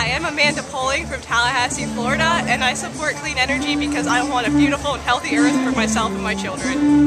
Hi, I'm Amanda Poling from Tallahassee, Florida, and I support clean energy because I want a beautiful and healthy earth for myself and my children.